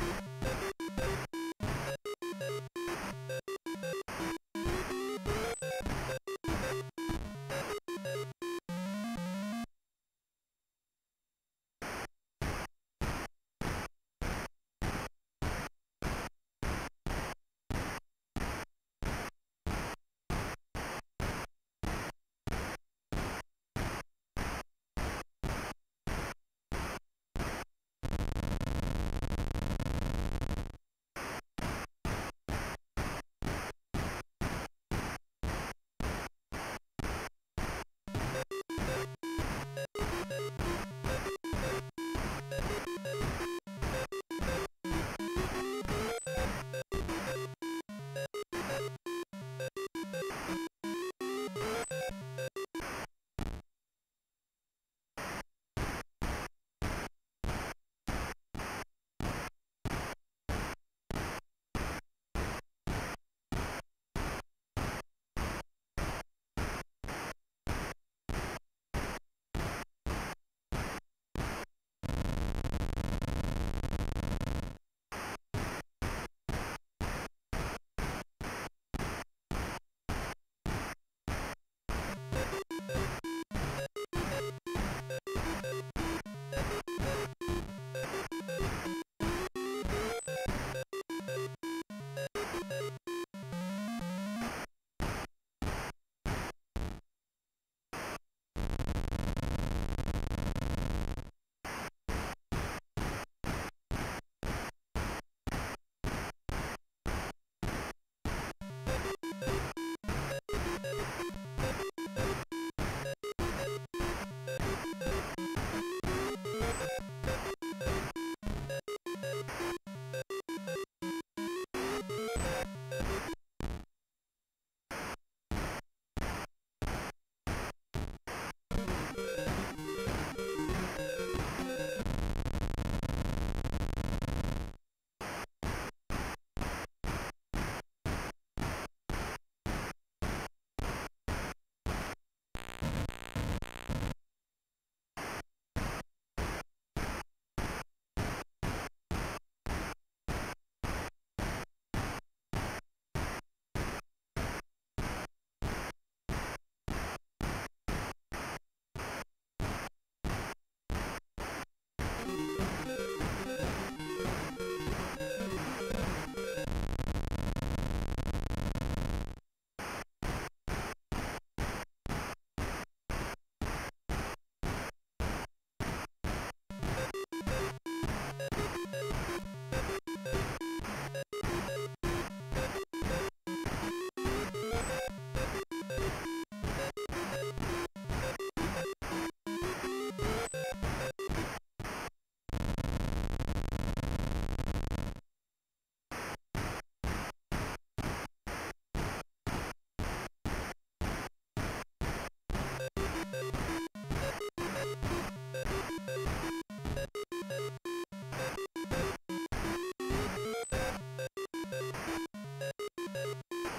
you